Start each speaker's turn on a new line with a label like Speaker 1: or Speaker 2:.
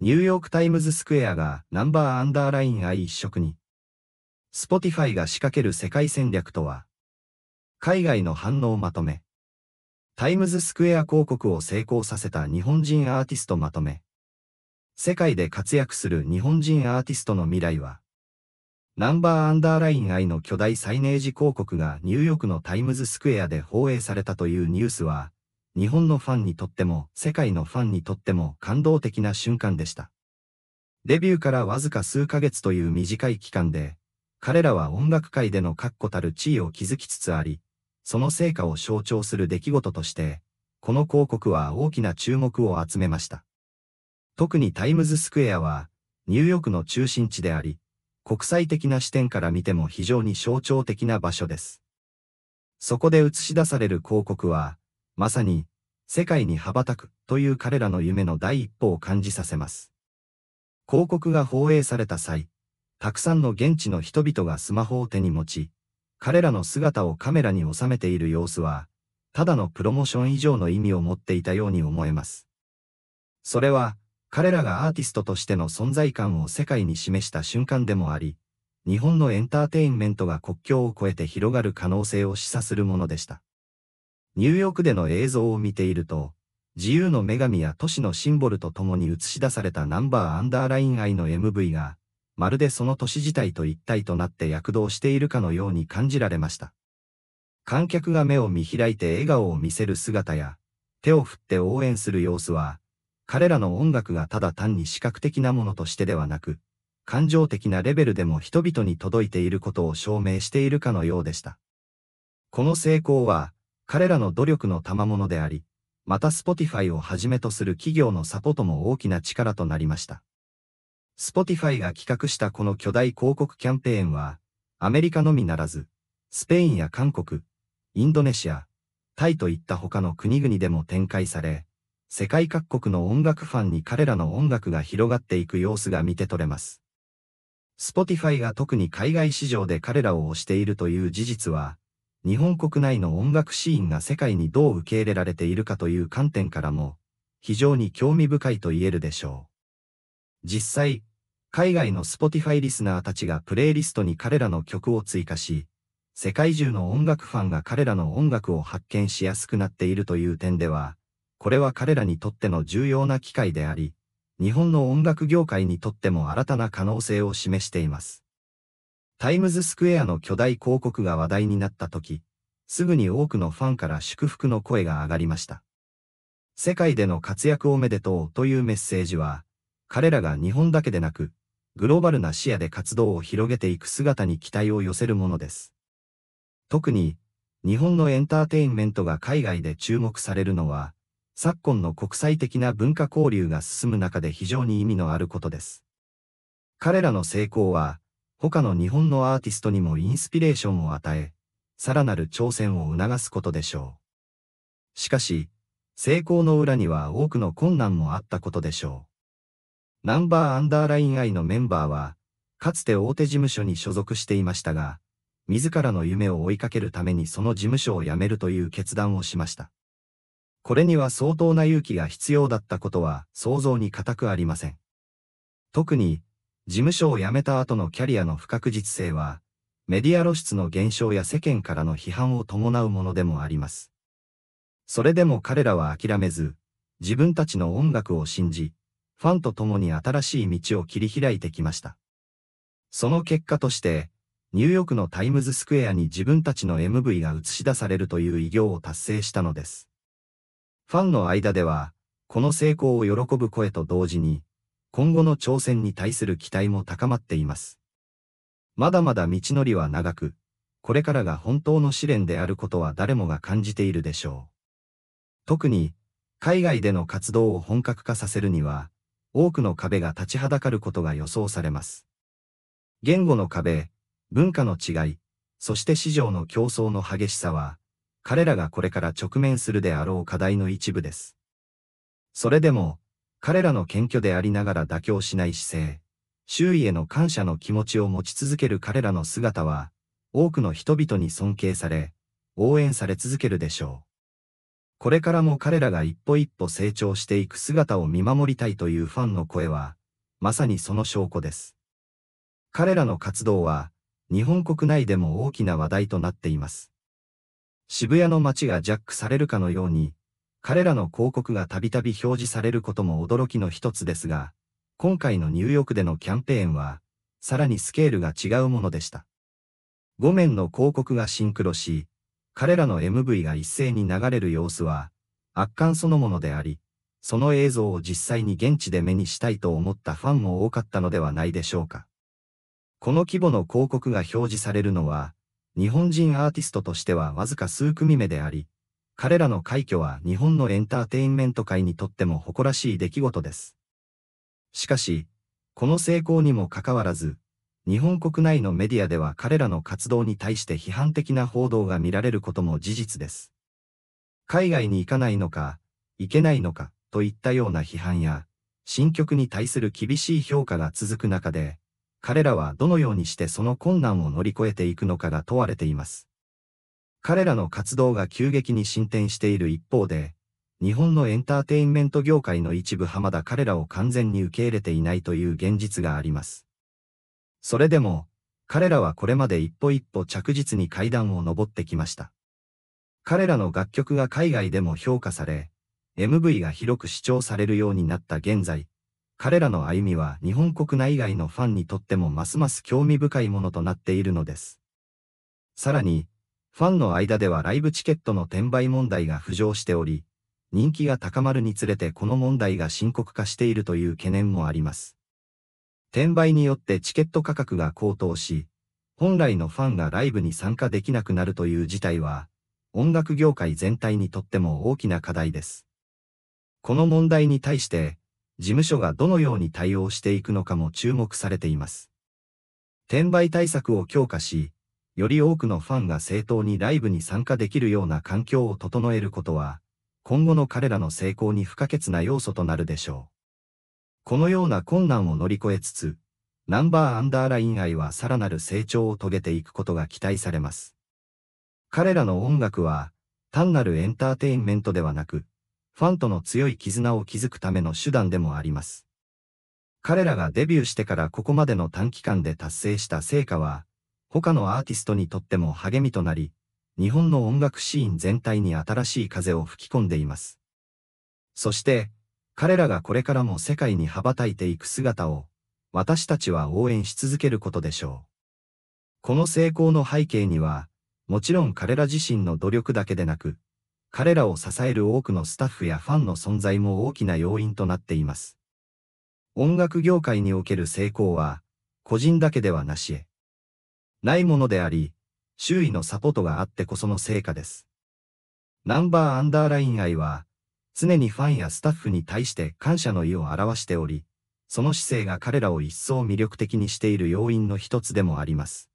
Speaker 1: ニューヨークタイムズスクエアがナンバーアンダーライン I 一色に。スポティファイが仕掛ける世界戦略とは海外の反応まとめ。タイムズスクエア広告を成功させた日本人アーティストまとめ。世界で活躍する日本人アーティストの未来は、ナンバーアンダーライン I の巨大サイネージ広告がニューヨークのタイムズスクエアで放映されたというニュースは、日本のファンにとっても世界のファンにとっても感動的な瞬間でした。デビューからわずか数ヶ月という短い期間で、彼らは音楽界での確固たる地位を築きつつあり、その成果を象徴する出来事として、この広告は大きな注目を集めました。特にタイムズスクエアは、ニューヨークの中心地であり、国際的な視点から見ても非常に象徴的な場所です。そこで映し出される広告は、まさに、世界に羽ばたくという彼らの夢の第一歩を感じさせます。広告が放映された際、たくさんの現地の人々がスマホを手に持ち、彼らの姿をカメラに収めている様子は、ただのプロモーション以上の意味を持っていたように思えます。それは、彼らがアーティストとしての存在感を世界に示した瞬間でもあり、日本のエンターテインメントが国境を越えて広がる可能性を示唆するものでした。ニューヨークでの映像を見ていると、自由の女神や都市のシンボルと共に映し出されたナンバーアンダーライン愛の MV が、まるでその都市自体と一体となって躍動しているかのように感じられました。観客が目を見開いて笑顔を見せる姿や、手を振って応援する様子は、彼らの音楽がただ単に視覚的なものとしてではなく、感情的なレベルでも人々に届いていることを証明しているかのようでした。この成功は、彼らの努力の賜物であり、また Spotify をはじめとする企業のサポートも大きな力となりました。Spotify が企画したこの巨大広告キャンペーンは、アメリカのみならず、スペインや韓国、インドネシア、タイといった他の国々でも展開され、世界各国の音楽ファンに彼らの音楽が広がっていく様子が見て取れます。Spotify が特に海外市場で彼らを推しているという事実は、日本国内の音楽シーンが世界にどう受け入れられているかという観点からも、非常に興味深いと言えるでしょう。実際、海外の Spotify リスナーたちがプレイリストに彼らの曲を追加し、世界中の音楽ファンが彼らの音楽を発見しやすくなっているという点では、これは彼らにとっての重要な機会であり、日本の音楽業界にとっても新たな可能性を示しています。タイムズスクエアの巨大広告が話題になった時、すぐに多くのファンから祝福の声が上がりました。世界での活躍おめでとうというメッセージは、彼らが日本だけでなく、グローバルな視野で活動を広げていく姿に期待を寄せるものです。特に、日本のエンターテインメントが海外で注目されるのは、昨今の国際的な文化交流が進む中で非常に意味のあることです。彼らの成功は、他の日本のアーティストにもインスピレーションを与え、さらなる挑戦を促すことでしょう。しかし、成功の裏には多くの困難もあったことでしょう。ナンバーアンダーライン I のメンバーは、かつて大手事務所に所属していましたが、自らの夢を追いかけるためにその事務所を辞めるという決断をしました。これには相当な勇気が必要だったことは想像に難くありません。特に、事務所を辞めた後のキャリアの不確実性は、メディア露出の減少や世間からの批判を伴うものでもあります。それでも彼らは諦めず、自分たちの音楽を信じ、ファンと共に新しい道を切り開いてきました。その結果として、ニューヨークのタイムズスクエアに自分たちの MV が映し出されるという偉業を達成したのです。ファンの間では、この成功を喜ぶ声と同時に、今後の挑戦に対する期待も高まっています。まだまだ道のりは長く、これからが本当の試練であることは誰もが感じているでしょう。特に、海外での活動を本格化させるには、多くの壁が立ちはだかることが予想されます。言語の壁、文化の違い、そして市場の競争の激しさは、彼らがこれから直面するであろう課題の一部です。それでも、彼らの謙虚でありながら妥協しない姿勢、周囲への感謝の気持ちを持ち続ける彼らの姿は、多くの人々に尊敬され、応援され続けるでしょうこれからも彼らが一歩一歩成長していく姿を見守りたいというファンの声は、まさにその証拠です。彼らの活動は、日本国内でも大きな話題となっています。渋谷の街がジャックされるかのように、彼らの広告がたびたび表示されることも驚きの一つですが、今回のニューヨークでのキャンペーンは、さらにスケールが違うものでした。5面の広告がシンクロし、彼らの MV が一斉に流れる様子は、圧巻そのものであり、その映像を実際に現地で目にしたいと思ったファンも多かったのではないでしょうか。この規模の広告が表示されるのは、日本人アーティストとしてはわずか数組目であり、彼らの快挙は日本のエンターテインメント界にとっても誇らしい出来事です。しかし、この成功にもかかわらず、日本国内のメディアでは彼らの活動に対して批判的な報道が見られることも事実です。海外に行かないのか、行けないのか、といったような批判や、新曲に対する厳しい評価が続く中で、彼らはどのようにしてその困難を乗り越えていくのかが問われています。彼らの活動が急激に進展している一方で、日本のエンターテインメント業界の一部はまだ彼らを完全に受け入れていないという現実があります。それでも、彼らはこれまで一歩一歩着実に階段を登ってきました。彼らの楽曲が海外でも評価され、MV が広く視聴されるようになった現在、彼らの歩みは日本国内外のファンにとってもますます興味深いものとなっているのです。さらに、ファンの間ではライブチケットの転売問題が浮上しており、人気が高まるにつれてこの問題が深刻化しているという懸念もあります。転売によってチケット価格が高騰し、本来のファンがライブに参加できなくなるという事態は、音楽業界全体にとっても大きな課題です。この問題に対して、事務所がどのように対応していくのかも注目されています。転売対策を強化し、より多くのファンが正当にライブに参加できるような環境を整えることは、今後の彼らの成功に不可欠な要素となるでしょう。このような困難を乗り越えつつ、ナンバーアンダーライン愛はさらなる成長を遂げていくことが期待されます。彼らの音楽は、単なるエンターテインメントではなく、ファンとの強い絆を築くための手段でもあります。彼らがデビューしてからここまでの短期間で達成した成果は、他のアーティストにとっても励みとなり、日本の音楽シーン全体に新しい風を吹き込んでいます。そして、彼らがこれからも世界に羽ばたいていく姿を、私たちは応援し続けることでしょう。この成功の背景には、もちろん彼ら自身の努力だけでなく、彼らを支える多くのスタッフやファンの存在も大きな要因となっています。音楽業界における成功は、個人だけではなし得ないものであり、周囲のサポートがあってこその成果です。ナンバーアンダーライン愛は、常にファンやスタッフに対して感謝の意を表しており、その姿勢が彼らを一層魅力的にしている要因の一つでもあります。